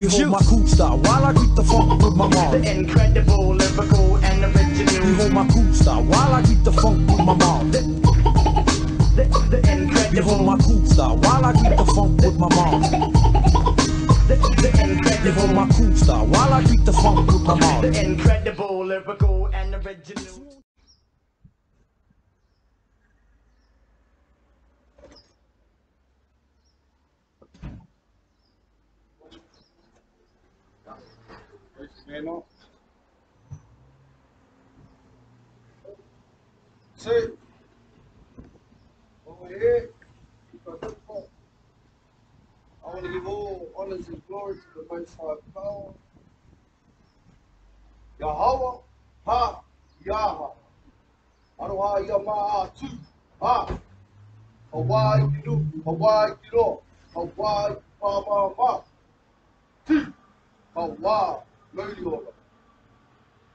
Behold my cool style while I greet the funk with my mom. The incredible, lyrical, and original. Behold my cool style while I greet the funk with my mom. The, the incredible. Behold my cool style while I greet the funk with my mom. The, the incredible. Behold my cool style while I greet the funk with my mom. The incredible, lyrical, and original. Menos. Sí. Over here. I want to give all honors and glory to the Most High Power. Yahweh, Ha, Yahweh. Aroha Yamaha Tu, Ha. Hawaii Yidu, Hawaii Yido, Hawaii Mama Ma. Tu, Hawaii. Holy order.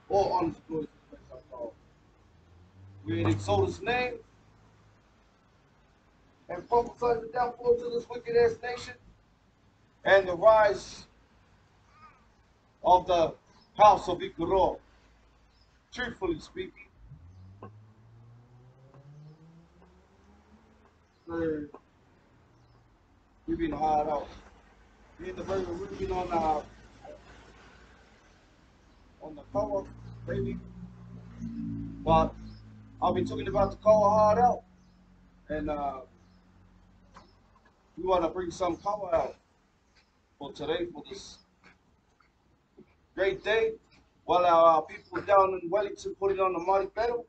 All honors and glory to Most High Power. We exalt his name and prophesy the downfall to this wicked ass nation and the rise of the house of Ikaro. Truthfully speaking, we've been hard out. Me and the brother, we've been on uh, on the kawa, maybe. But I'll be talking about the kawa hard out. And uh, we want to bring some kawa out for today, for this great day, while our people down in Wellington putting on the mighty battle.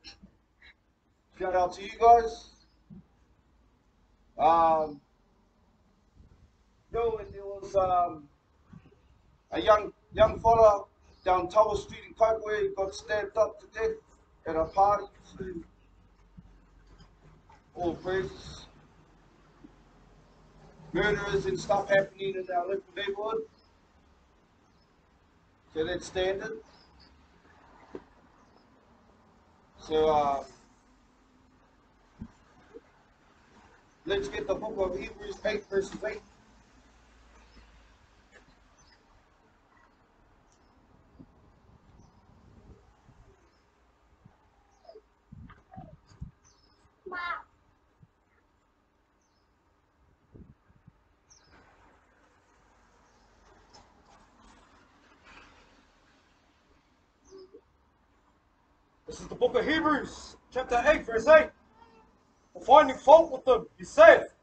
Shout out to you guys. Um, yo, and there was um, a young young fella down Tower Street in he got stabbed up to death at a party. So, all praises. Murderers and stuff happening in our local neighborhood. So that's standard. So uh, let's get the book of Hebrews 8 verses 8. This is the book of Hebrews, chapter 8, verse 8. For finding fault with them, he saith,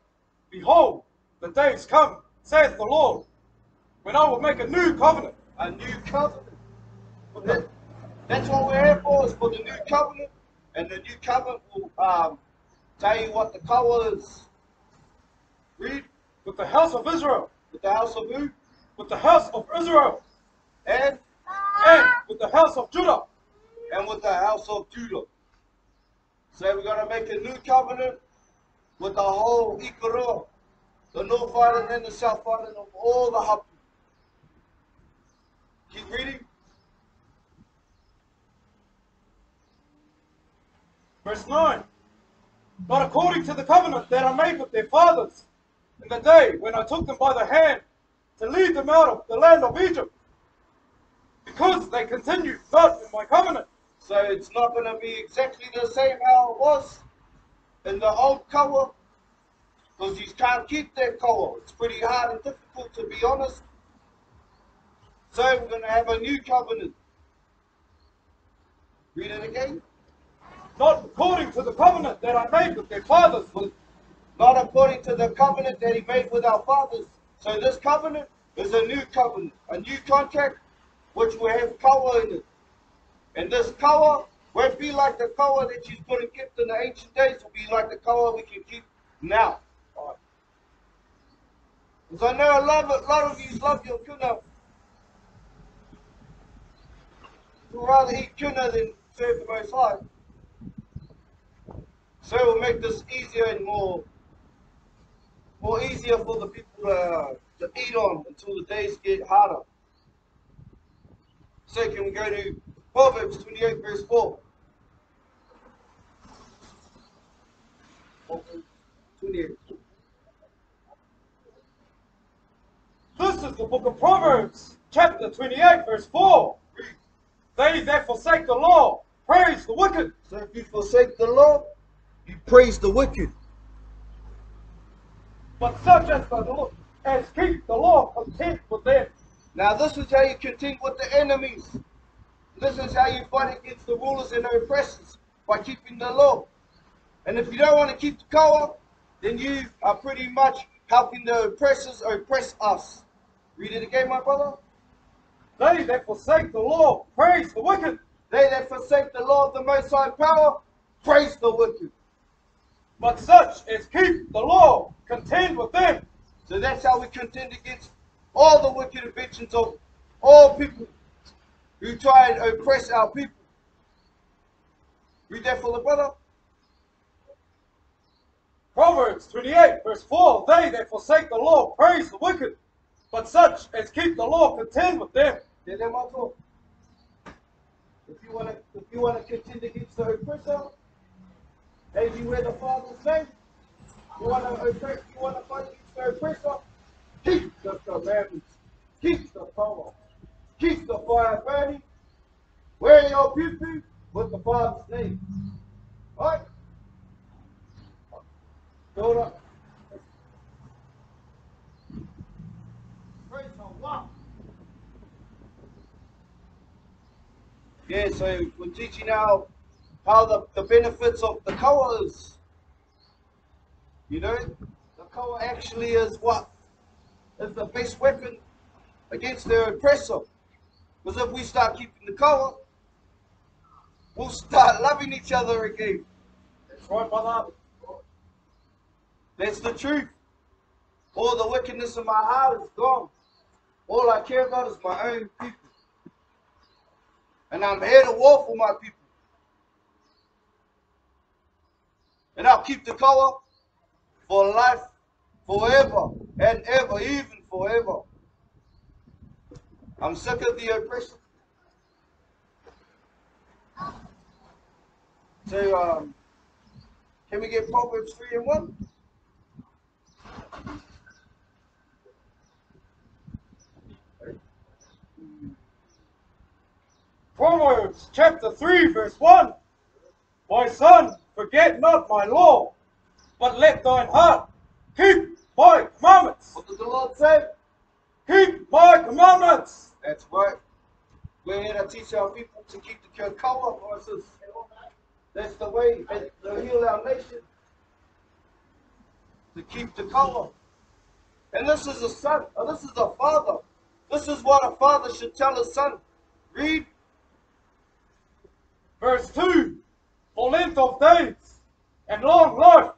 Behold, the days come, saith the Lord, when I will make a new covenant. a new covenant. That, that's what we're here for, is for the new covenant. And the new covenant will um, tell you what the kawa is. Read With the house of Israel, with the house of who? with the house of Israel, And, and with the house of Judah. and with the house of Judah. So we're going to make a new covenant with the whole Ikaro, the north island and the south island of all the Hapu. Keep reading. Verse 9. But according to the covenant that I made with their fathers in the day when I took them by the hand to lead them out of the land of Egypt, because they continued not in my covenant. So it's not going to be exactly the same how it was in the old kawa, because you can't keep that kawa. It's pretty hard and difficult to be honest. So we're going to have a new covenant. Read it again. Not according to the covenant that I made with their fathers, With- Not according to the covenant that he made with our fathers. So this covenant is a new covenant, a new contract, which will have kawa in it. And this kawa won't be like the kawa that you could have kept in the ancient days. It'll be like the kawa we can keep now. Because I know a lot of, a lot of you love your tuna. You'd rather eat tuna than serve the Most High. So it will make this easier and more, more easier for the people uh, to eat on until the days get harder. So can we go to Proverbs 28 verse 4? Proverbs 28. This is the book of Proverbs, chapter 28, verse 4. They that forsake the law praise the wicked, So if you forsake the law, you praise the wicked. but such as the law, as keep the law content with them. Now this is how you contend with the enemies. This is how you fight against the rulers and the oppressors by keeping the law. And if you don't want to keep the kawa, then you are pretty much helping the oppressors oppress us. Read it again, my brother. They that forsake the law praise the wicked, They that forsake the law of the Most High power, praise the wicked. But such as keep the law contend with them. So that's how we contend against all the wicked inventions of all people who try and oppress our people. Read that for the brother. Proverbs 28, verse 4 They that forsake the law praise the wicked, but such as keep the law contend with them. Hear them all talk. If you want to, if you want to contend against the oppressor, as you wear the Father's name, uh, you want to oppress, you want to against the oppressor, keep the commandments, keep the power, keep the fire burning, wear your pew with the Father's name. Right? Hold up. Praise Allah. Yeah, so we're teaching now how the, the benefits of the kawa is. You know, the kawa actually is what is the best weapon against the oppressor. Because if we start keeping the kawa, we'll start loving each other again. That's right, brother. That's the truth. All the wickedness in my heart is gone. All I care about is my own people. And I'm here to war for my people. And I'll keep the kawa for life, forever and ever, even forever. I'm sick of the oppression. So, um, can we get Proverbs 3 and 1? Proverbs chapter 3, verse 1 My son, forget not my law, but let thine heart keep my commandments. What does the Lord say? Keep my commandments. That's right. We're here to teach our people to keep the Kirkoa voices. That's the way to heal our nation. To keep the kawa. And this is a son, or this is a father. This is what a father should tell his son. Read. Verse 2 For length of days and long life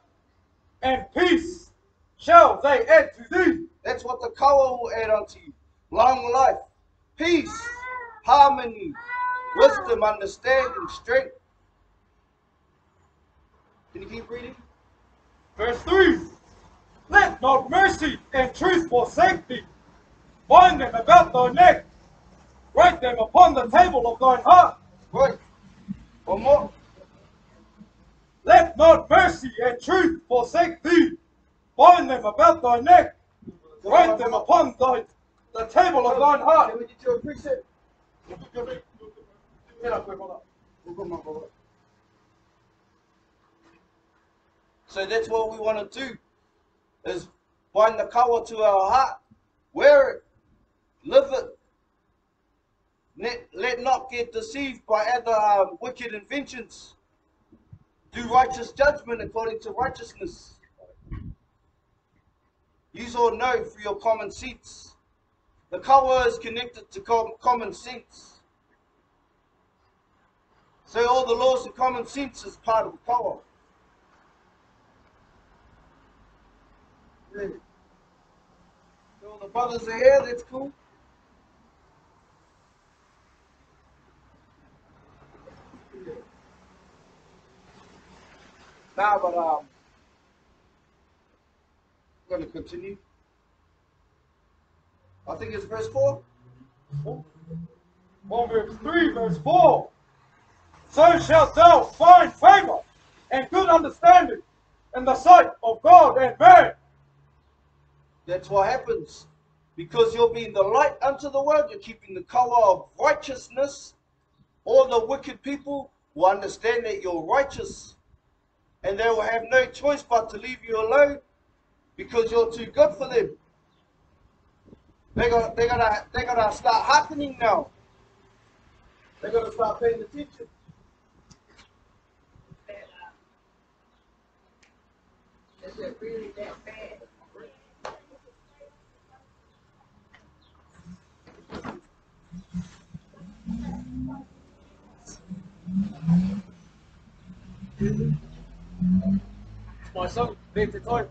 and peace shall they add to thee. That's what the Kawa will add unto you. Long life, peace, harmony, wisdom, understanding, strength. Can you keep reading? Verse 3 Let not mercy and truth forsake thee. Bind them about thy neck. Write them upon the table of thine heart. Right. One more. Let not mercy and truth forsake thee. Bind them about thy neck. Write them upon thy, the table of thine heart. So that's what we want to do, is bind the kawa to our heart, wear it, live it. Let, let not get deceived by other um, wicked inventions. Do righteous judgment according to righteousness. You all know for your common sense. The kawa is connected to com- common sense. So all the laws of common sense is part of the power. Yeah. So all the brothers are here, that's cool. Now, but um, we're going to continue. I think it's verse 4. Proverbs 3, verse 4. So shalt thou find favor and good understanding in the sight of God and man. That's what happens. because you're being the light unto the world, you're keeping the kawa of righteousness. All the wicked people will understand that you're righteous, and they will have no choice but to leave you alone because you're too good for them. They got they gotta they gotta start hearkening now. They're gonna start paying attention. Is it really that bad? My to time.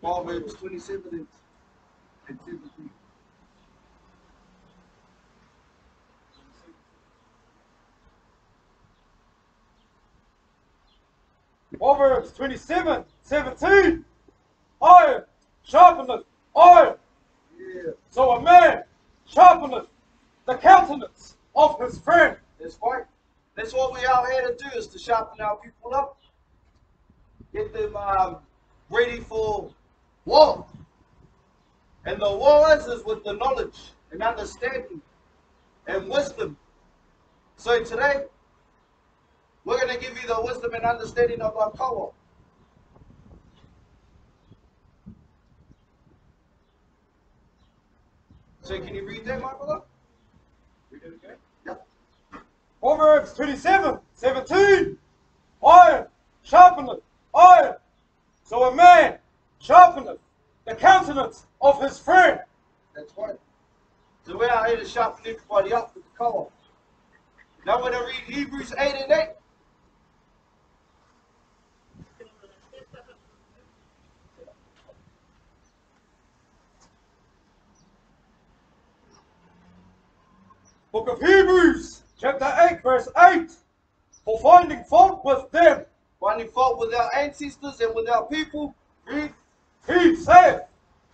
Proverbs 27 and, and 17. Proverbs 27, 17. Iron sharpeneth iron. So a man sharpeneth the countenance of his friend. that's right. That's what we out here to do is to sharpen our people up, get them um, ready for war. And the war is, is with the knowledge and understanding and wisdom. So today, we're going to give you the wisdom and understanding of our power. So can you read that, my brother? Read it again. Yep. Proverbs 27, 17. Iron sharpeneth iron. So a man sharpeneth the countenance of his friend. That's right. So we're out here to sharpen everybody up with the kawa. Now we're going to read Hebrews 8 and 8. Book of Hebrews, chapter 8, verse 8. For finding fault with them, Finding fault with our ancestors and with our people. Read. he saith,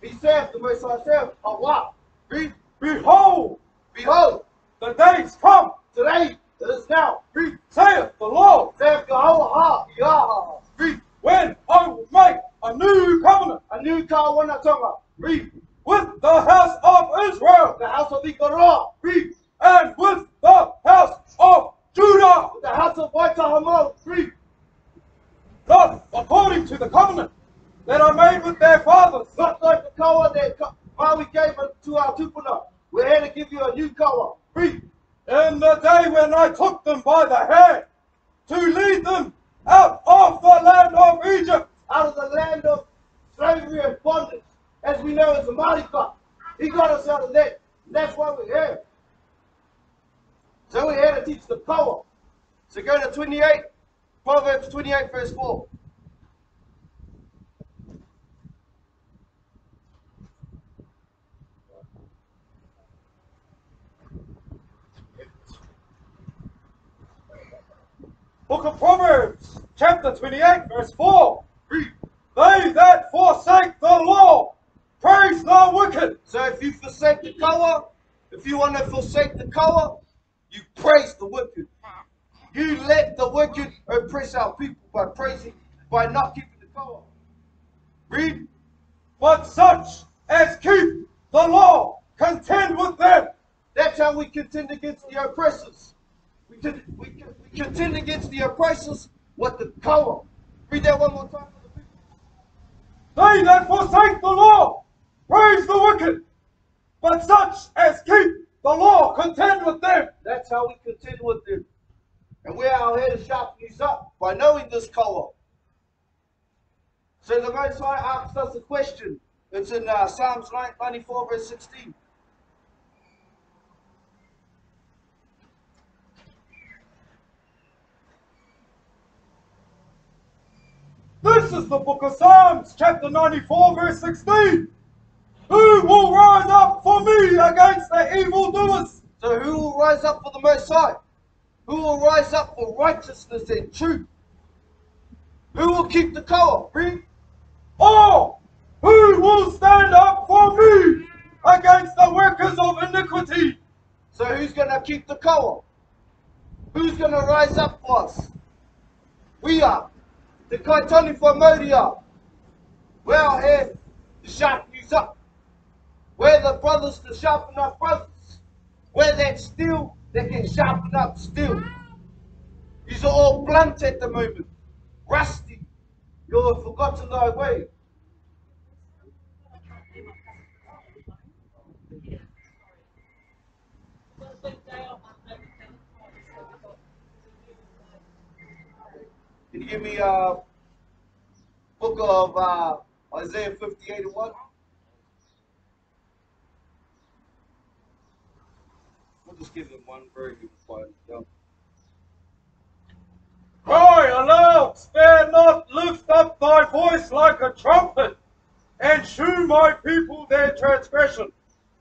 He said, the Most High said, Allah. Read. Behold, Behold, the days come, today it is now. Read. saith the Lord, Saith ah, Yahweh, Yahweh. Read. when I will make a new covenant A new. Read. with the house of Israel The house of. Read. And with the house of Judah, The house of Waitahamel. Read. not according to the covenant that I made with their fathers, Not like the kawa that Maui gave to our tupuna. We're here to give you a new kawa. Three. in the day when I took them by the hand to lead them out of the land of Egypt. out of the land of slavery and bondage, as we know as a Marika. He got us out of that. That's why we're here. So we had to teach the power. So go to 28, Proverbs 28, verse 4. Book of Proverbs, chapter 28, verse 4. Read. They that forsake the law praise the wicked. So if you forsake the kawa, if you want to forsake the kawa, praise the wicked. You let the wicked oppress our people by praising, by not keeping the kawa. Read. But such as keep the law contend with them. That's how we contend against the oppressors. We, con- we, we contend against the oppressors with the kawa. Read that one more time for the people. They that forsake the law praise the wicked. But such as keep the law contend with them. That's how we contend with them. And we're out here to sharpen these up by knowing this kawa. So the Most High asked us a question. It's in uh, Psalms 94, verse 16. This is the book of Psalms, chapter 94, verse 16. Who will rise up for me against the evildoers? So who will rise up for the Most High? Who will rise up for righteousness and truth? Who will keep the kawa? Or who will stand up for me against the workers of iniquity? So who's going to keep the kawa? Who's going to rise up for us? We are. The Kaitaniwha Maori are. We're out here to sharpen you up. We're the brothers to sharpen our brothers. We're that steel that can sharpen up steel. These are all blunt at the moment. Rusty. You have forgotten thy way. Can you give me a book of uh, Isaiah 58 and 1? Just give one very good. Cry aloud, spare not, lift up thy voice like a trumpet, and shew my people their transgression,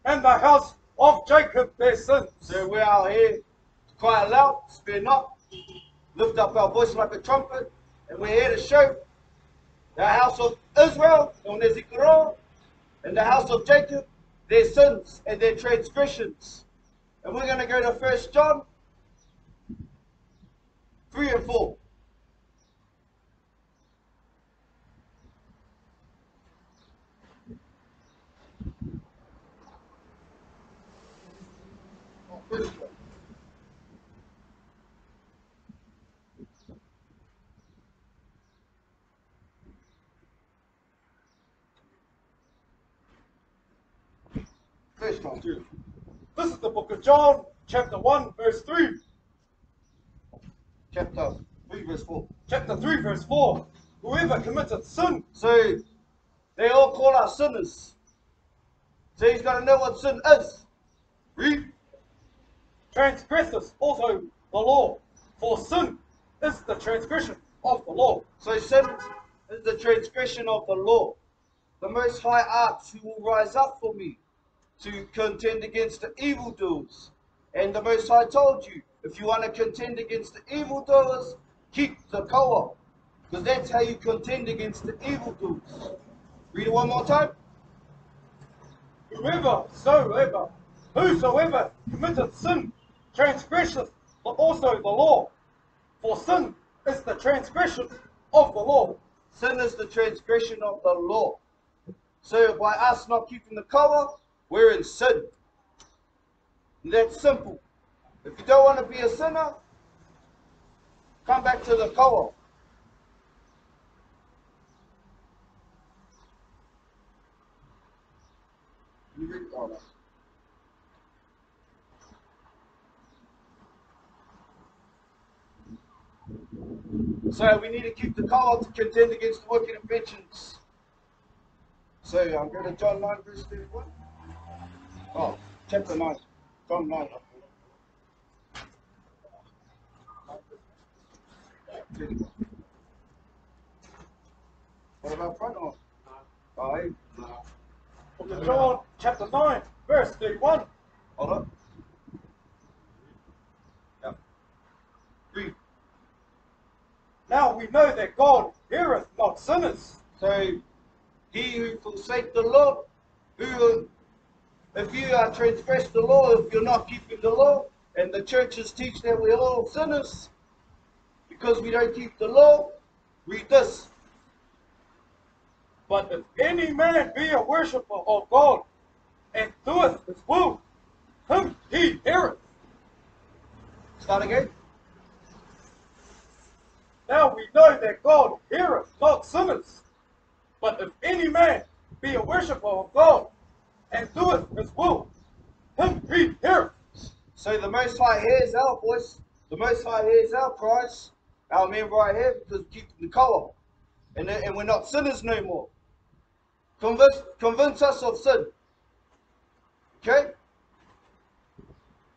and the house of Jacob their sins. So we're here to cry aloud, spare not, lift up our voice like a trumpet, and we're here to show the house of Israel, and the house of Jacob, their sins and their transgressions. And we're going to go to First John 3 and 4. First John. 3. This is the book of John, chapter 1, verse 3. Chapter 3 verse 4. Chapter 3, verse 4. Whoever committeth sin So they all call us sinners. So he's got to know what sin is. Read. transgresseth also the law, for sin is the transgression of the law. So sin is the transgression of the law. The Most High asks who will rise up for me to contend against the evildoers. And the Most High told you, if you want to contend against the evildoers, keep the kawa. Because that's how you contend against the evildoers. Read it one more time. Whoever, soever, whosoever committeth sin, transgresseth but also the law. For sin is the transgression of the law. Sin is the transgression of the law. So by us not keeping the kawa, we're in sin. That's simple. If you don't want to be a sinner, come back to the kawa. So we need to keep the kawa to contend against the wicked inventions. So I'm going to John 9 verse 31. Oh, chapter 9. John 9. 31. What about front oh, on? Alright. Book of John, chapter 9, verse 31. Hold up. Yeah. Read. Now we know that God heareth not sinners. So, he who forsake the law, who, if you are transgress the law, if you're not keeping the law, and the churches teach that we're all sinners because we don't keep the law, read this. But if any man be a worshipper of God, and doeth his will, him he heareth. Start again. Now we know that God heareth not sinners. But if any man be a worshipper of God, and doeth his will, him he heareth. So the Most High hears our voice. The Most High hears our cries. Our men right here because keep the co and, and we're not sinners no more. Convince, convince us of sin. Okay?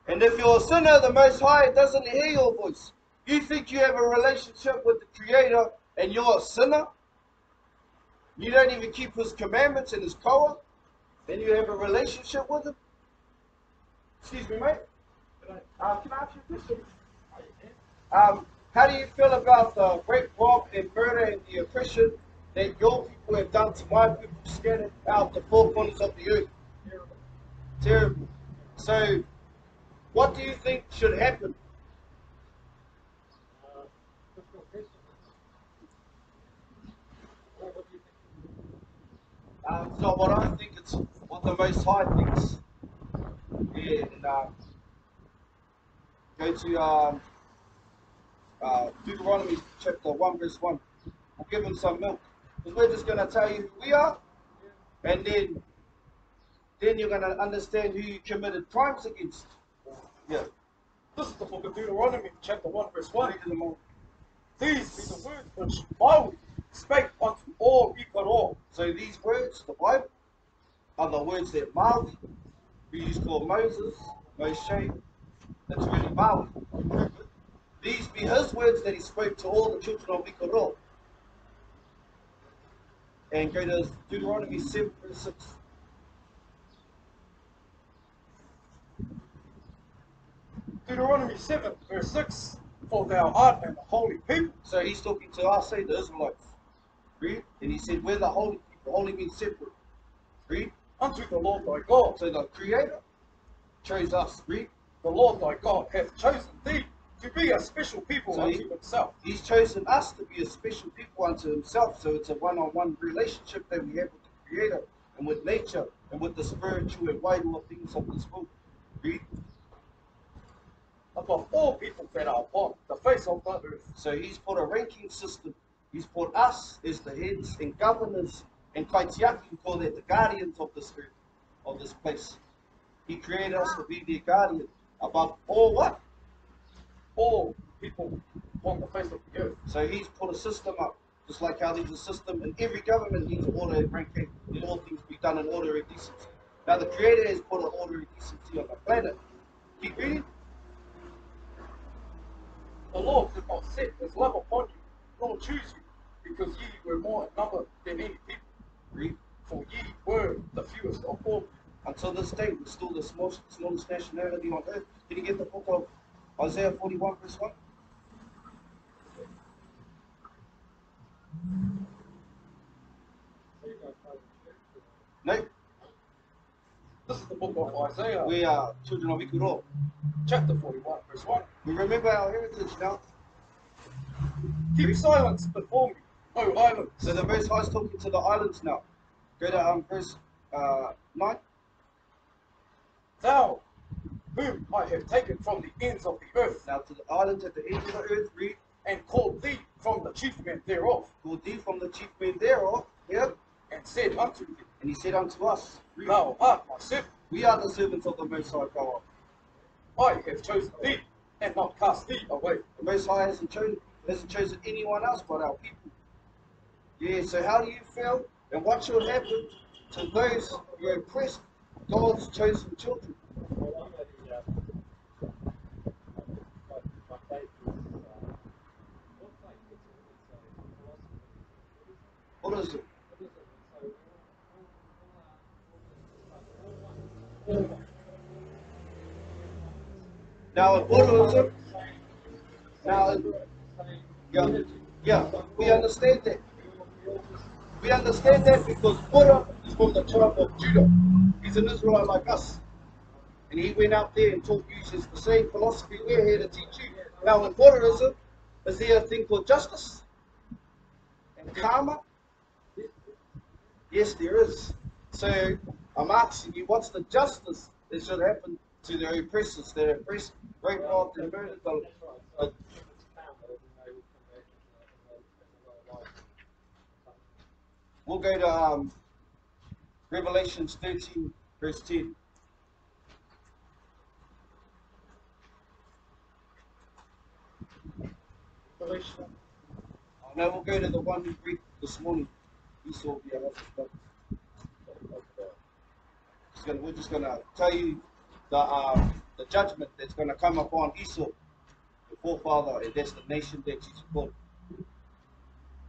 And if you're a sinner, the Most High doesn't hear your voice. You think you have a relationship with the Creator and you're a sinner? You don't even keep His commandments and His Torah? Then you have a relationship with him. Excuse me, mate. Uh, can I ask you a question? Um, how do you feel about the rape, rob, and murder and the oppression that your people have done to my people scattered out the four corners of the earth? Terrible. Terrible. So, what do you think should happen? Uh, so what I think it's the Most High things. Yeah, and uh, go to um, uh, Deuteronomy chapter 1, verse 1. We'll give them some milk. Because we're just going to tell you who we are, and then then you're going to understand who you committed crimes against. Yeah. This is the book of Deuteronomy, chapter 1, verse 1. These be the words which Yahweh spake unto all Ikaror. So these words, the Bible, are the words that Maui, who used to call Moses, Moshe, that's really Maui. These be his words that he spoke to all the children of Ikaro. And go to Deuteronomy 7 verse 6. Deuteronomy 7, verse 6. For thou art an holy people. So he's talking to us, say the Israelites. Read. And he said, We're the holy people. Holy means separate. Read. Unto the Lord thy God. So the Creator chose us. Read. The Lord thy God hath chosen thee to be a special people So unto he- himself. He's chosen us to be a special people unto himself. So it's a one-on-one relationship that we have with the Creator and with nature and with the spiritual and vital things of this world. Read. Above all people that are upon the face of the earth. So he's put a ranking system. He's put us as the heads and governors and Kaitiaki, we call that the guardians of this earth, of this place. He created us to be the guardian above all what? All people upon the face of the earth. So he's put a system up, just like how there's a system in every government needs order and ranking, and all things be done in order and decency. Now the Creator has put an order and decency on the planet. Keep reading. The Lord did not set his love upon you, nor choose you, because ye were more in number than any people. Read. For ye were the fewest of all. Until this day, we're still the smallest, smallest nationality on earth. Did you get the book of Isaiah 41, verse 1? No, This is the book of Isaiah, we are children of Ikuro. chapter 41, verse 1. We remember our heritage now. Keep silence before me, O islands. So the Most High is talking to the islands now. Go to um, verse uh, 9. Thou, whom I have taken from the ends of the earth, Now to the islands at the ends of the earth, read, and called thee from the chief men thereof, called thee from the chief men thereof, here, and said unto thee, and he said unto us, read, Thou art my servant, we are the servants of the Most High God. I have chosen thee, and not cast thee away. The Most High hasn't chosen, hasn't chosen anyone else but our people. Yeah, so how do you feel? And what should happen to those who oppress God's chosen children? What is it? Now, Buddhism, now, yeah, yeah, we understand that. We understand that because Buddha is from the tribe of Judah. He's an Israelite like us. And he went out there and taught you the same philosophy we're here to teach you. Now, in Buddhism, is there a thing called justice and karma? Yes, there is. So I'm asking you, what's the justice that should happen to the oppressors that oppress, rape, robbed, and the, the We'll go to um, Revelations 13, verse 10. Revelation Oh, now we'll go to the one we read this morning. Be our husband. Just gonna, we're just going to tell you the, um, the judgment that's going to come upon Esau, the forefather, and that's the nation that you support.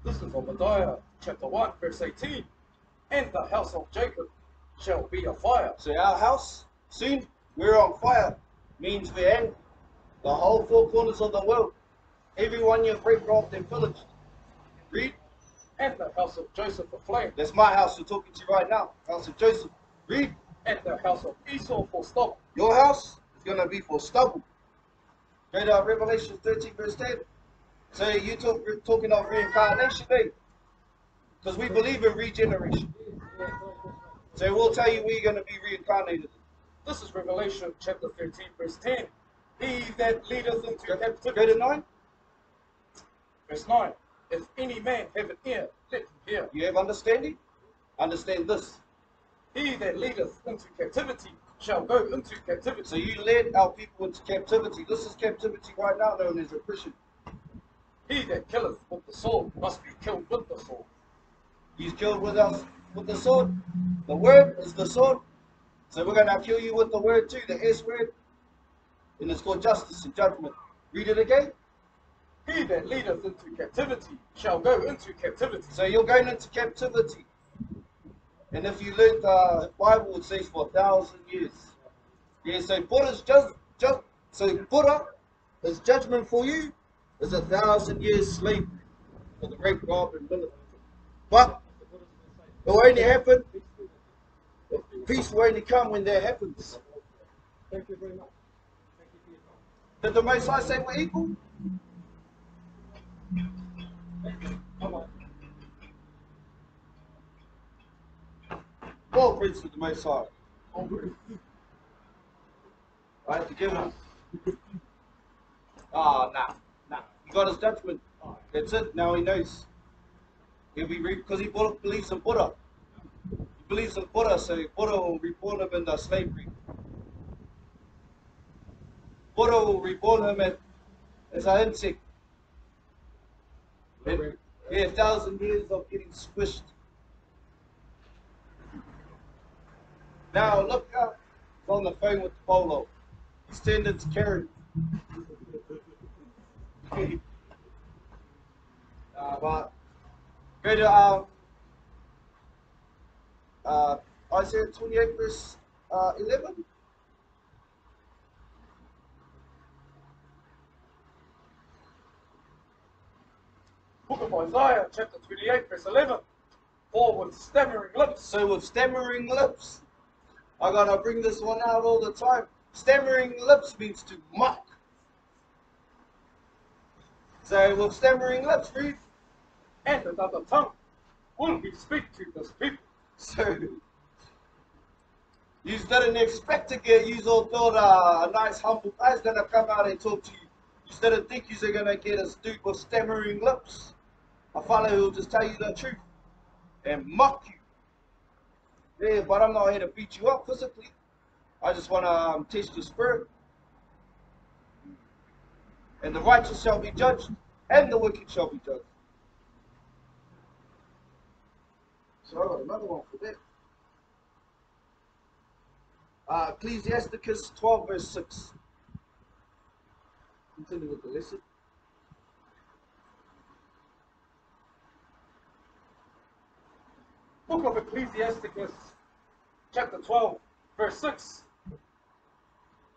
This is Obadiah chapter 1, verse 18. And the house of Jacob shall be a fire, So our house, soon, we're on fire. Means we're angry. The whole four corners of the world. Everyone you break, robbed, and pillaged. Read. and the house of Joseph a flame, That's my house we're talking to right now. House of Joseph. Read. and the house of Esau for stubble. Your house is going to be for stubble. Read to Revelation 13, verse 10. So you talk, talking of reincarnation, eh? Because we believe in regeneration. So we'll tell you you're going to be reincarnated. This is Revelation chapter 13, verse 10. He that leadeth into Go, go captivity. to 9. Verse 9. If any man have an ear, let him hear. You have understanding? Understand this. He that leadeth into captivity shall go into captivity. So you led our people into captivity. This is captivity right now known as oppression. He that killeth with the sword must be killed with the sword. He's killed with us with the sword. The word is the sword. So we're going to kill you with the word too, the S word. And it's called justice and judgment. Read it again. He that leadeth into captivity shall go into captivity. So you're going into captivity. And if you learn the uh, Bible, it says for a thousand years. Yeah, so Buddha's just, just so Buddha, his judgment for you is a thousand years slavery for the great God and. But it will only happen, peace will only come when that happens. Thank you very much. You Did the Most High say we're equal? Come on. All praise to the Most High. I have to give him. Ah, nah, nah. He got his judgment. That's it. Now he knows. He'll be because he believes in Buddha. He believes in Buddha, so Buddha will reborn him into slavery. Buddha will reborn him as, as an insect. And, yeah, a thousand years of getting squished. Now look up. He's on the phone with the polo. He's tending to Karen. uh, but go to um, uh, Isaiah 28 verse uh, 11. Book of Isaiah, chapter 28, verse 11. For with stammering lips, So with stammering lips, I gotta bring this one out all the time. Stammering lips means to mock. So with stammering lips, read. And another tongue will he speak to those people. So you didn't expect to get you all thought uh, a nice humble guy's gonna come out and talk to you. You didn't think you're gonna get a with stammering lips. A fellow who'll just tell you the truth and mock you. Yeah, but I'm not here to beat you up physically. I just wanna um, test your spirit. And the righteous shall be judged, and the wicked shall be judged. So I got another one for that. Uh, Ecclesiasticus 12 verse 6. Continue with the lesson. Book of Ecclesiasticus, chapter 12, verse 6.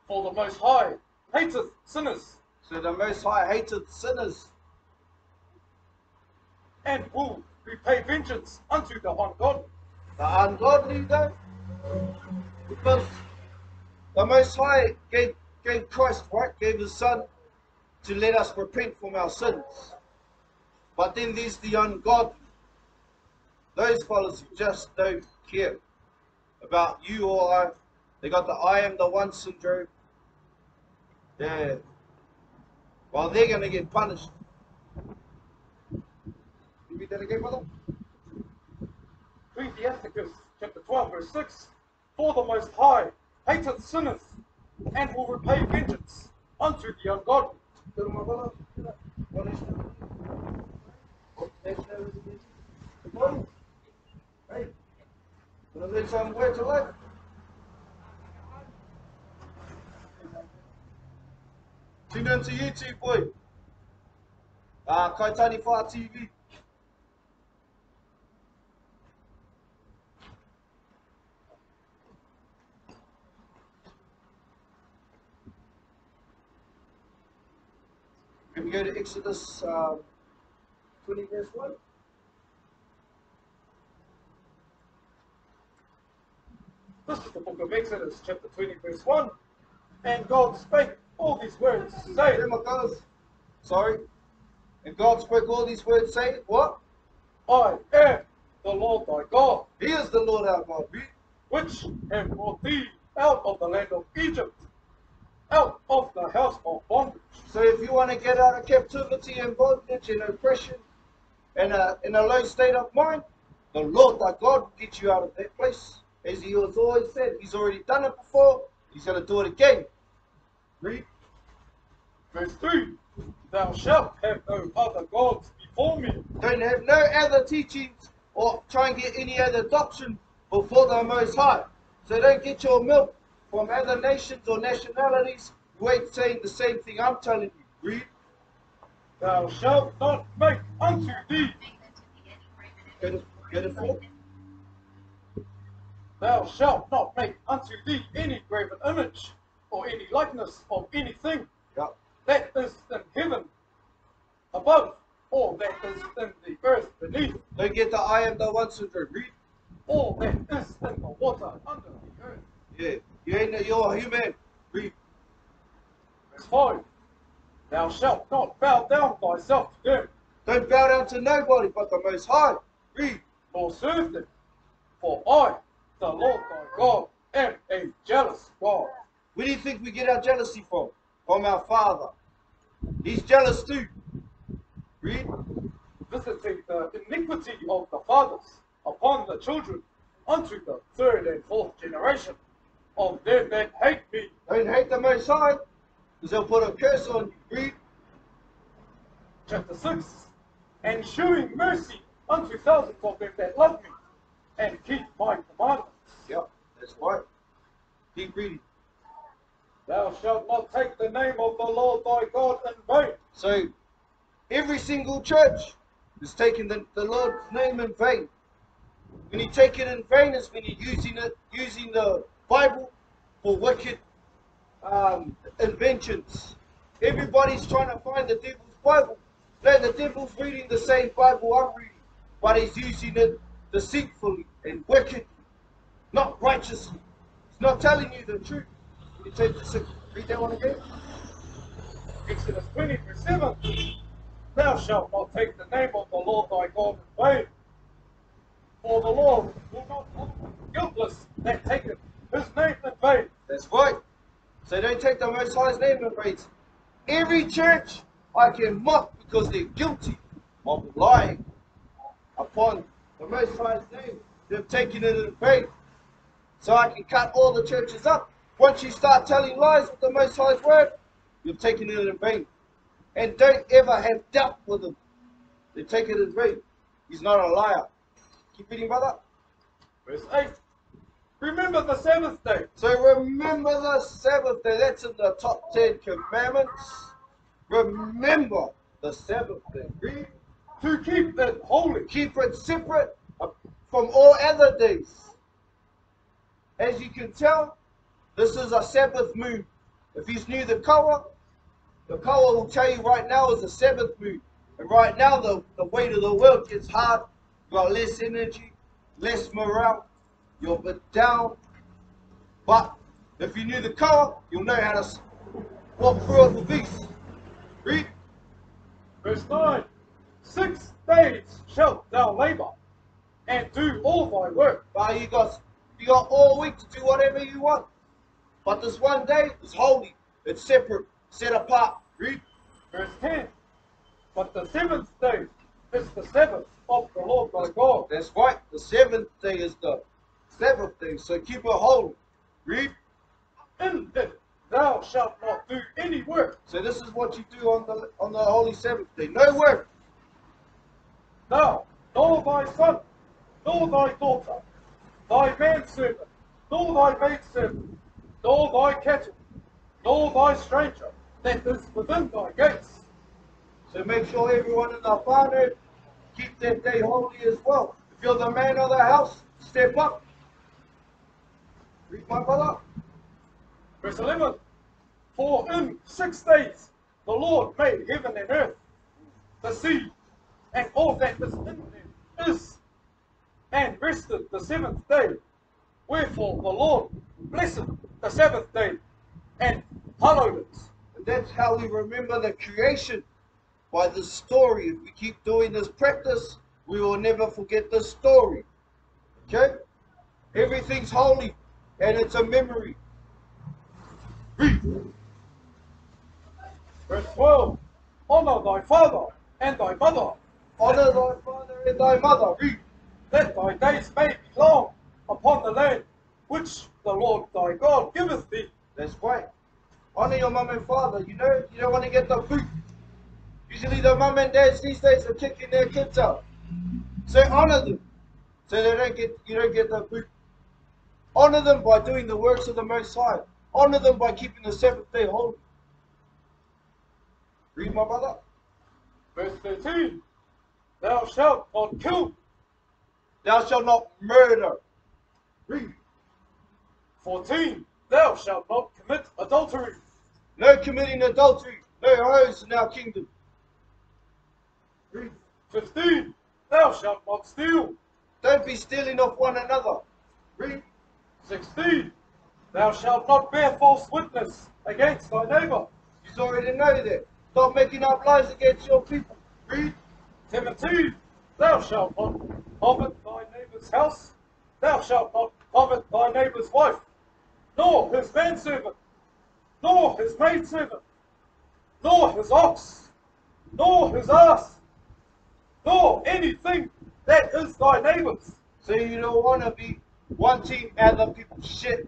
For the Most High hateth sinners So the Most High hated sinners, and will repay vengeance unto the ungodly. the ungodly though, because the Most High gave, gave Christ, right? Gave His Son to let us repent from our sins. But then there's the ungodly. Those fellas who just don't care about you or I. They got the I am the one syndrome. Yeah. Well, they're going to get punished. You read that again, brother? Ecclesiasticus, chapter 12, verse 6. For the Most High hateth sinners and will repay vengeance unto the ungodly. Hey, some of life? Tune to YouTube, boy. Ah, Kaitaniwha TV. Can we go to Exodus um, 20 verse 1? This is the book of Exodus, chapter 20, verse 1. And God spake all these words, saying, There my goes. Sorry. And God spoke all these words, saying, What? I am the Lord thy God, He is the Lord our God. Which have brought thee out of the land of Egypt, out of the house of bondage. So if you want to get out of captivity and bondage and oppression and a, in a low state of mind, the Lord thy God will get you out of that place. As he has always said, he's already done it before, he's going to do it again. Read. Verse 3 Thou shalt have no other gods before me. Don't have no other teachings or try and get any other doctrine before the Most High. So don't get your milk from other nations or nationalities. You ain't saying the same thing I'm telling you. Read. Thou shalt not make unto thee, Get it, get it for? thou shalt not make unto thee any graven image, or any likeness of anything Yeah. that is in heaven above, or that is in the earth beneath, Don't get the I am the one syndrome. Read. or that is in the water under the earth. Yeah. You ain't a, you're a human. Read. Verse 5 Thou shalt not bow down thyself to them, Don't bow down to nobody but the Most High. Read. nor serve them, for I, the Lord thy God, am a jealous God. Where do you think we get our jealousy from? From our Father. He's jealous too. Read. visiting the iniquity of the fathers upon the children unto the third and fourth generation of them that hate me. Don't hate the because he'll put a curse on you. Read. Chapter 6 And shewing mercy unto thousands of them that love me and keep my commandments. Yep, that's right. Keep reading. Thou shalt not take the name of the Lord thy God in vain. So, every single church is taking the, the Lord's name in vain. When you take it in vain, is when you're using it, using the Bible for wicked um, inventions. Everybody's trying to find the devil's Bible. No, the devil's reading the same Bible I'm reading, but he's using it deceitfully and wickedly, not righteously. He's not telling you the truth. Can you take this, read that one again? Exodus 20 verse 7 Thou shalt not take the name of the Lord thy God in vain. For the Lord will not guiltless that taketh his name in vain. That's right. So don't take the Most High's name in vain. Every church I can mock because they're guilty of lying upon the Most High's name. They've taken it in vain. So I can cut all the churches up. Once you start telling lies with the Most High's word, you've taken it in vain. And don't ever have doubt with him. They take it in vain. He's not a liar. Keep reading, brother. Verse 8 Remember the Sabbath day So remember the Sabbath day. That's in the top 10 commandments. Remember the Sabbath day. To keep it holy. Keep it separate uh, from all other days. As you can tell, this is a Sabbath moon. If you knew the color, the color will tell you right now is a Sabbath moon. And right now, the, the weight of the world gets hard. You got less energy, less morale. A bit down. But if you knew the Kawa, you'll know how to walk through with peace. Read. Verse 9 Six days shalt thou labor and do all thy work. But you got you got all week to do whatever you want. But this one day is holy. It's separate, set apart. Read. Verse 10 But the seventh day is the Sabbath of the Lord thy God. That's right. The seventh day is the seventh day, so keep it holy. Read. Thou shalt not do any work, So this is what you do on the on the holy seventh day. No work. thou, nor thy son, nor thy daughter, thy manservant, nor thy maidservant, nor thy cattle, nor thy stranger that is within thy gates. So make sure everyone in the family keep that day holy as well. If you're the man of the house, step up. Read my brother. Verse 11 For in six days the Lord made heaven and earth, the sea, and all that is in them is, and rested the seventh day. Wherefore the Lord blessed the Sabbath day and hallowed it. And that's how we remember the creation by the story. If we keep doing this practice, we will never forget the story. Okay? Everything's holy and it's a memory. Read. Verse 12. Honor thy father and thy mother. Honor thy father and thy mother. Read. That thy days may be long upon the land which the Lord thy God giveth thee. That's right. Honor your mom and father. You know, you don't want to get the boot. Usually the mom and dads these days are kicking their kids out. So honor them. So they don't get you don't get the boot. Honor them by doing the works of the Most High. Honor them by keeping the seventh day holy. Read my brother. Verse 13. Thou shalt not kill. Thou shalt not murder. Read. 14. Thou shalt not commit adultery. No committing adultery. No hoes in our kingdom. Read. 15. Thou shalt not steal. Don't be stealing off one another. Read. 16. Thou shalt not bear false witness against thy neighbor. You already know that. Stop making up lies against your people. Read. 17. Thou shalt not covet thy neighbor's house. Thou shalt not covet thy neighbor's wife, nor his manservant, nor his maidservant, nor his ox, nor his ass, nor anything that is thy neighbor's. So you don't want to be wanting other people's shit.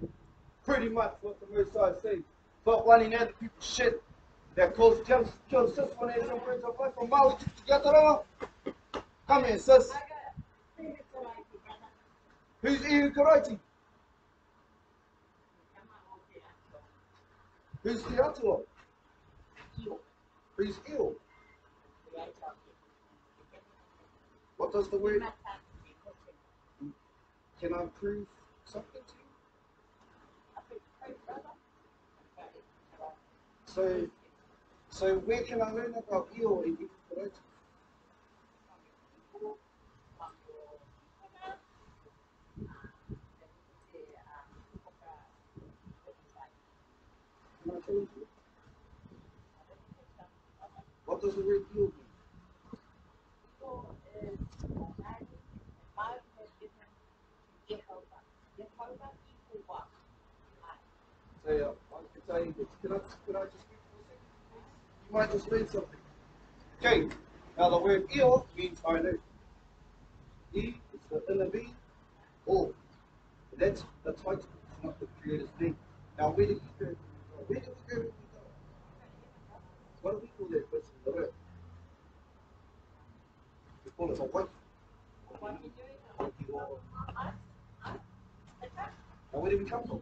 Pretty much what the Most High says. Stop wanting other people's shit. That kills, kills, kills sis when there's some words of life from Maui to Yatarama. Come here, sis. Who's Ian Karaiti? Who's the Atua? Who's Io? What does the word? Can I prove something to you? So, so where can I learn about Io in Ian Karaiti? Can I tell you? What does the word mean? Say, uh, I can. Can I, can I just speak for a second? You might just read something. Okay, now the word Io means I know. E is the inner being, or. That's the title, it's not the creator's name. Now, where did he go? Where did we go when we go? What do we call that person? The word? We call it a wife. Now, where did we come from?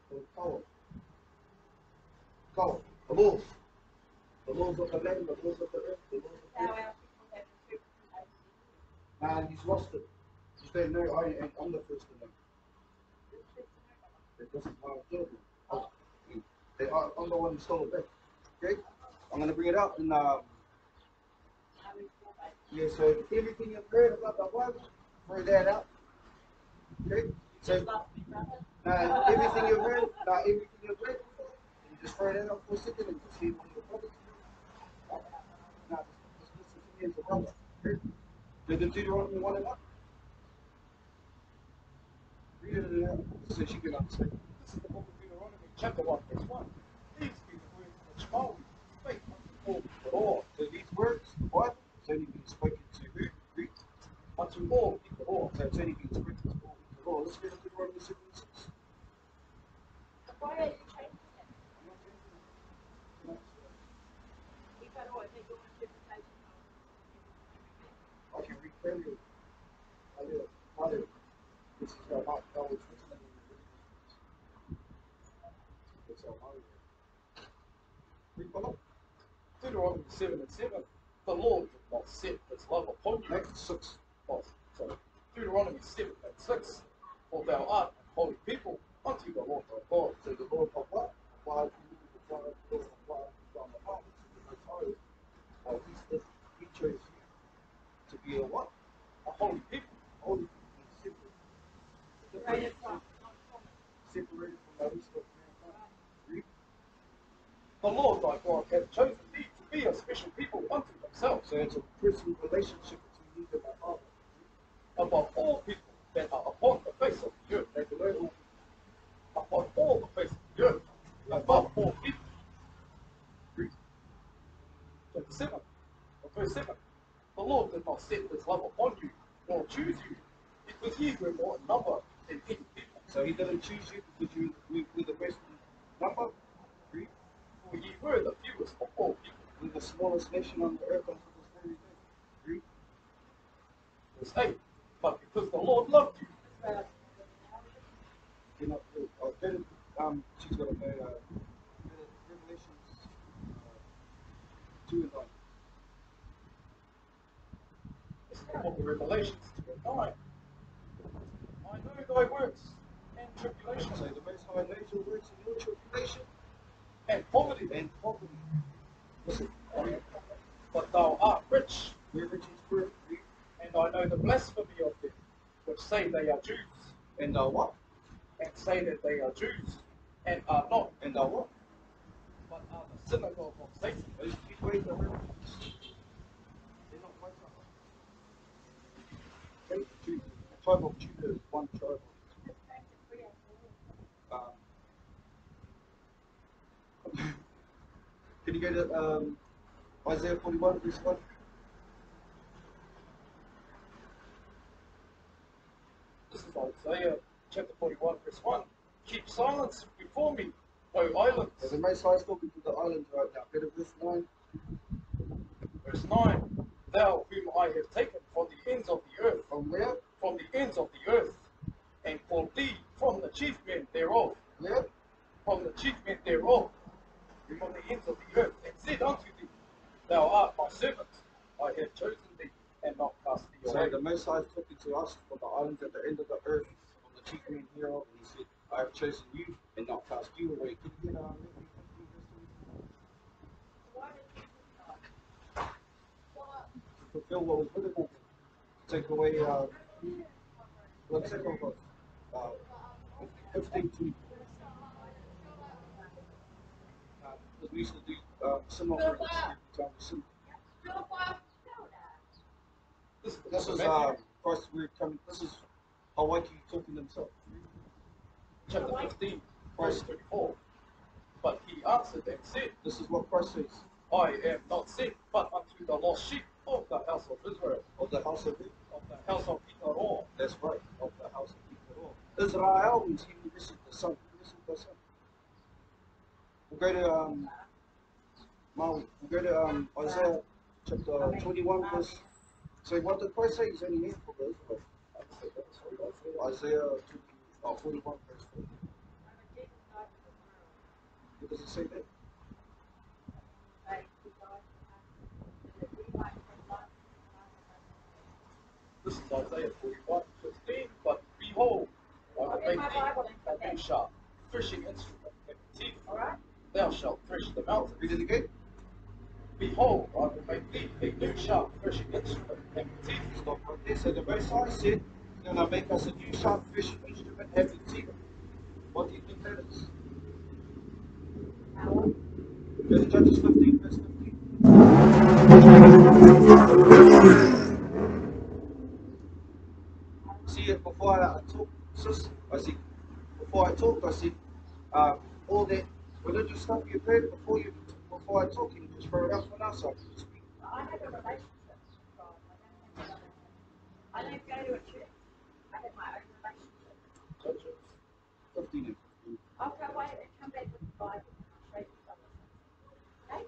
the land, the laws of the earth, the laws of the earth. Man, he's lost it. He said, no, I ain't, I'm the first to know. It doesn't killed him. Oh, he- They are, I'm the one who stole it. Okay? I'm gonna bring it up and, um, yeah, so everything you've heard about the Bible, throw that out. Okay? So, now, everything you've heard, now, everything you've read you just throw that out for a second and just see what your brothers do. Now, just, listen to me. Did the Deuteronomy one and one? Read it there so she can understand. This is the book of Deuteronomy, chapter 1, verse 1. These be the words which Moses spake unto all the Lord. So these words, the Bible, is only being spoken to who? all people all. So it's only been spread to all people. Oh, let's read Deuteronomy 7 and 6. Why are you changing it? I'm not changing it. I'm not, uh, You've got to always make your own interpretation of I can read clearly. I did. I did. This is how my that was written in the Leviticus. That's how my Read below. Deuteronomy 7 and 7. The Lord did not set his love upon you. Next six. Oh, sorry. Deuteronomy 7 and 6. For thou art a holy people unto the Lord thy God. So the Lord of what? Why do you apply the Lord of what from the heart to the most high? Uh, he said he chose you to be a what? A holy people. Holy and separate. separated from uncommon. Separated from the rest of mankind. Read. The Lord thy God hath chosen thee to be a special people unto himself, So it's a personal relationship between you and my Father. above all people that are upon the face of the earth. They below all Upon all the face of the earth. Above all people. Chapter 7. Or verse 7. The Lord did not set his love upon you, nor choose you, because ye were more in number than any people. So he didn't choose you because you we, we're the best number. Read. For ye were the fewest of all people. We're the smallest nation on the earth until this very day. Read. Verse 8. But because the Lord loved you, Well, You know, uh, then, um, she's got a uh, Revelations uh, 2 and 9. this is the book of Revelations 2 and 9. I know thy works and tribulation So the Most High knows works and your tribulation and poverty, and poverty. But thou art rich, We're rich in spirit. And I know the blasphemy of them, which say they are Jews, And uh, what? And say that they are Jews, and are not, And uh, what? but are the synagogue of Satan. Those people wait the real They're not white. Okay, Judah. The tribe of Judah is one tribe. Um, can you go to um, Isaiah 41, verse 1? This is Isaiah chapter 41, verse 1. Keep silence before me, O islands. So the Most High is talking to the islands right now. Verse 9. Verse 9. Thou whom I have taken from the ends of the earth, From where? from the ends of the earth, and called thee from the chief men thereof, Where? from the chief men thereof, from the ends of the earth, and said unto thee, Thou art my servant, I have chosen thee, and not cast thee away. So the Most High is talking to us from the islands at the end of the earth, the chief men hereof, and he said, I have chosen you and not cast you away. Can you get Matthew 15, verse 24? why did you do that? What? to fulfill what was written him. Take away, uh, one second, uh, 15 to, uh, we used to do, uh, similar things. This is, This is, uh, Christ, we're coming, this is Hawaii talking to himself. chapter 15, verse 34. But he answered and said, This is what Christ says, I am not sent but unto the lost sheep of the house of Israel, of the house of Israel. of the house of Israel. That's right, of the house of Israel. Israel means he who received the son, who received the son. We'll go to, um, Maui, we'll go to, um, Isaiah chapter 21, verse, so what did Christ say? He's only here for Israel. Isaiah uh, 41, verse 4. What does it say there? This is Isaiah 41, 15. But behold, I will make thee a new sharp threshing instrument in the teeth. Alright? Thou shalt fish the mountains. Read it again. Behold, I will make thee a new sharp threshing instrument in the teeth. Stop right there. So the Most High said, He's going to make us a new sharp fish instrument having teeth. What do you think that is? Go to Judges 15, verse 15. See it before I talk, sis. I see. Before I talk, I see. Uh, all that religious stuff you've heard before you, before I talk, you just throw it for now, so I can speak. I have a relationship with God. I don't have I don't go to a church. I have my own relationship. Judges. 15. I'll go away and come back with the Bible and show you some. Okay?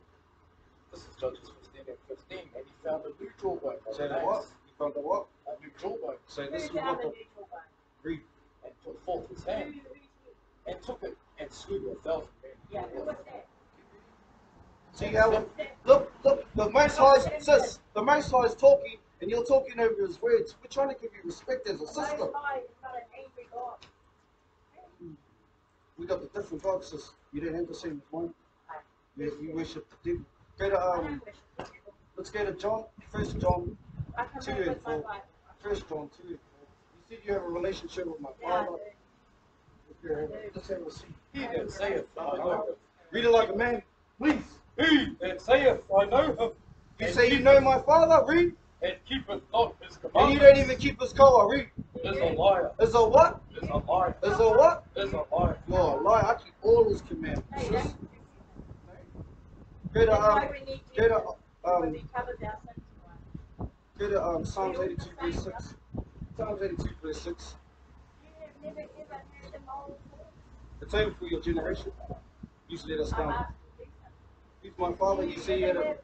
This is Judges 15 and 15, and he found a new jawbone. of Say an what? ass. You found that what? A new jawbone, Say Who this is what the the neutral one? read. and put forth his hand, and took it, and slew a thousand men. Yeah, who was that? See how look look the most high sis the most high is talking and you're talking over his words. We're trying to give you respect as a Most. High is not an angry God. We got the different boxes. You didn't have the same one. mine. I- You, you worship the devil. Go to I um don't worship the devil. let's go to John, first John, two and with four. First John two and four. You said you have a relationship with my father. do. Let's have a seat. He that saith, I know him. Read it like a man, please. He that saith, I know him. You say you know my father, read. And keepeth not his And you commandments. don't even keep his call, read. Is a liar. It's a what? It's a liar. It's a what? Is a liar. You're a liar. I keep all his commandments. Hey, sis. Go to why um, we need go to Jesus. Because um, he covers our sins go to um, Psalms 82 verse 6. Psalms 82 verse 6. You have never ever heard the moral voice. It's over for your generation. You let us I'm down. asking He's my father. You say you had a.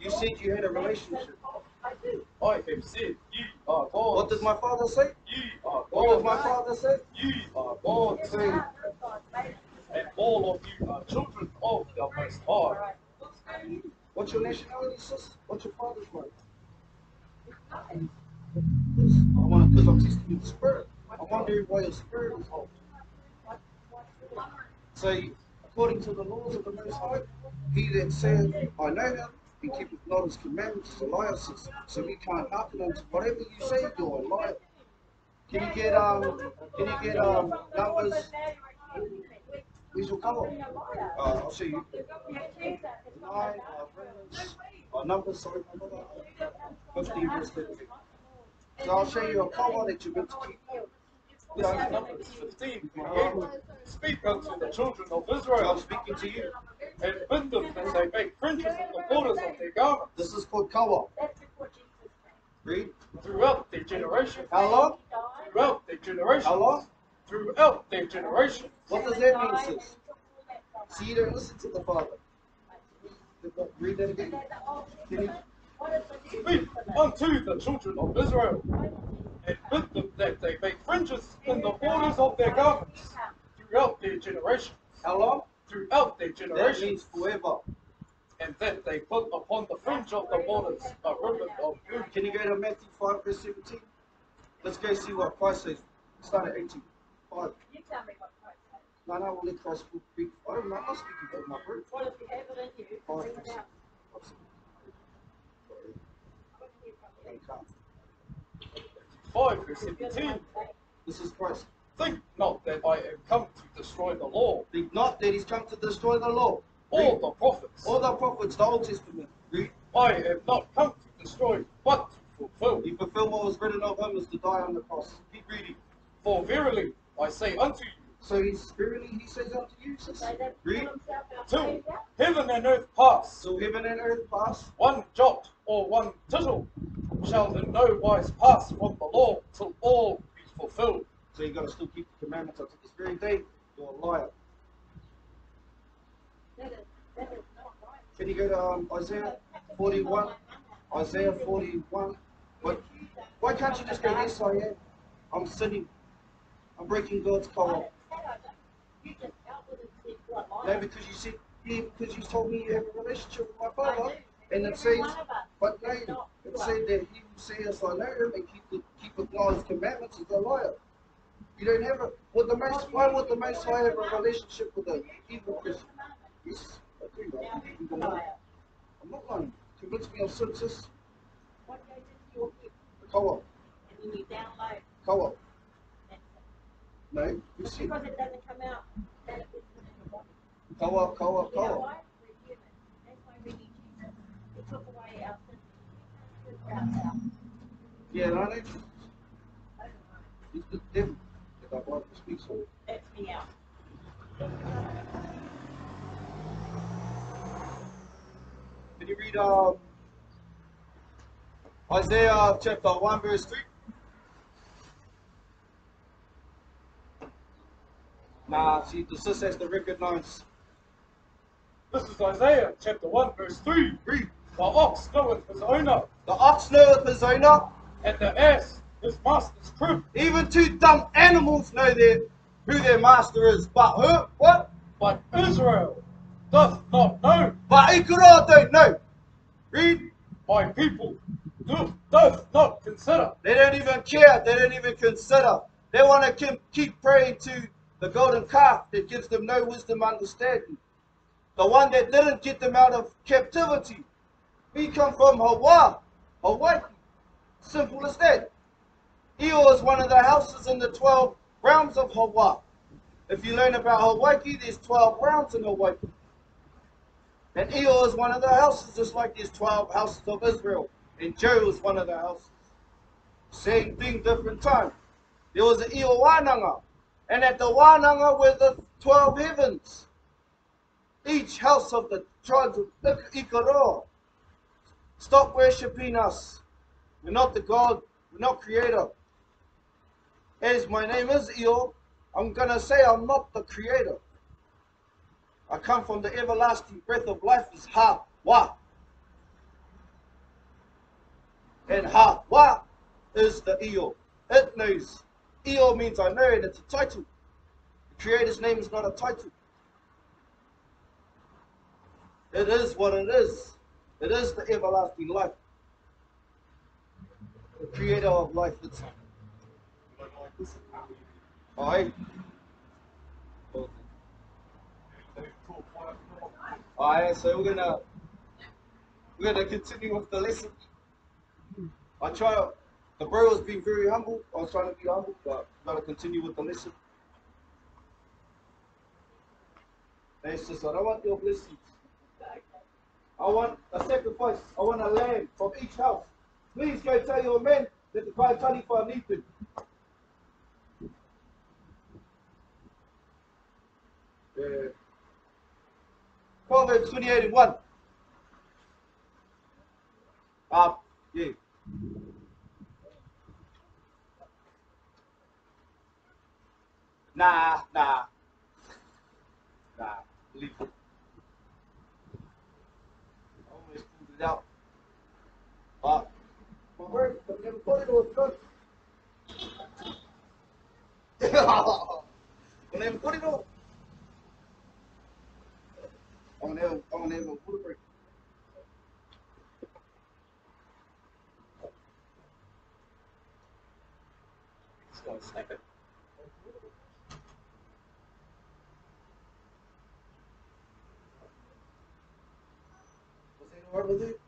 You said you had a relationship. I do. I have said, ye are gods. What does my father say? Ye are What did my father say? Ye are gods. Say- we are. No God made us. And all of you are children of the Most High. What's your nationality, sis? What's your father's name? I want because I'm testing the spirit. I'm wondering why your spirit is hot. Say, according to the laws of the Most High, he that saith, I know him, and keepeth not his commandments is a. So we can't hearken unto whatever you say, you're a liar. Can you get, um, can you get, um, numbers? Where's your cover? Uh, I'll show you. Nine, uh, uh, numbers, sorry, number, uh, 15 verse 13. So I'll show you a cover that you're meant to keep. Numbers 15. Um, Speak unto the children of so I'm Israel, speaking to you. And bid them that they make fringes in the borders of their garments This is called cover. That's before Jesus came. Read. throughout their generation. How long? Throughout their generation. How long? Throughout their generation. What does that mean, sis? he took all that from us. See, you don't listen to the Father. Read that again. then the Old Can you- Testament, what is the New Speak unto the children of Israel, and bid them that they make fringes in the borders of their garments throughout their generations. How long? Throughout their That generations. means forever. and that they put upon the fringe of the borders a ribbon of blue. Can you go to Matthew 5, verse 17? Let's go see what Christ says. Start at 18. 5. You tell me what Christ says. No, no, we'll let Christ speak. I don't know. I'm not speaking for my group. What if you have it in you? Bring it out. What do you from you? 5 verse 17. This is Christ. Think not that I am come to destroy the law Think not that he's come to destroy the law. or Read. the prophets. All the prophets, the Old Testament. Read. I am not come to destroy, but to fulfill. He fulfilled what was written of him is to die on the cross. Keep reading. For verily I say unto you, So he's spiritually, he says unto you, sis. Say Read. put till heaven and earth pass, So heaven and earth pass. one jot or one tittle shall in no wise pass from the law till all be fulfilled. So you've got to still keep the commandments unto this very day. You're a liar. Can you go to um, Isaiah 41? Isaiah 41. What? Why can't you just go, yes, I am. I'm sinning. I'm breaking God's are No, because you said, yeah, because you told me you have a relationship with my father. And it says, but no, it said that he who says I know him and keep the, keepeth not his commandments is a liar. You don't have a, would the most, why would the most high have a relationship with an evil Christian? Yes, I do, Now I who's keep the the law. liar? I'm not lying. Convince me of sin, sis. What into your head? Co-op, And then you download. co-op. No, you because it doesn't come out, that it isn't in your body. co-op, co-op, You co-op. why? We're human. That's why we need Jesus. He took away our sins. We can't do it ourselves. Yeah, and I know. it's the devil that work to speak so. It's me out. Can you read um, Isaiah chapter 1 verse 3? Nah, see, the sis has to recognize. This is Isaiah chapter 1 verse 3. Read. The ox knoweth his owner. The ox knoweth his owner. And the ass his master's crib. Even two dumb animals know their, who their master is. But who? What? But Israel doth not know. But Ikura don't know. Read. My people do, doth not consider. They don't even care. They don't even consider. They want to keep, keep praying to the golden calf that gives them no wisdom, understanding. The one that didn't get them out of captivity. We come from Hawaiki, Hawaiki. Simple as that. Io is one of the houses in the 12 realms of Hawaiki. If you learn about Hawaiki, there's 12 realms in Hawaiki. And Io is one of the houses, just like there's 12 houses of Israel. And Joe is one of the houses. Same thing, different time. There was an Io Wananga. And at the Wananga were the 12 heavens. Each house of the tribes of Ik- Ikaroa. Stop worshipping us. We're not the God. We're not creator. As my name is Io, I'm going to say I'm not the creator. I come from the everlasting breath of life is Ha Wa. And Ha Wa is the Io. It knows. Io means I know and it's a title. The creator's name is not a title. It is what it is. It is the everlasting life. The creator of life itself. Alright. Alright, so we're gonna we're gonna continue with the lesson. I try the bro was being very humble. I was trying to be humble, but gotta continue with the lesson. It's just I don't want your blessings. I want a sacrifice. I want a lamb from each house. Please go tell your men that the Kaitaniwha need them. Proverbs 28 and 1. Ah, yeah. Nah, nah. Nah, leave it. Almost pulled it out. My word, I've never put it on front. I never put it on. I don't have, I don't have foot. Just gonna snap it. Was it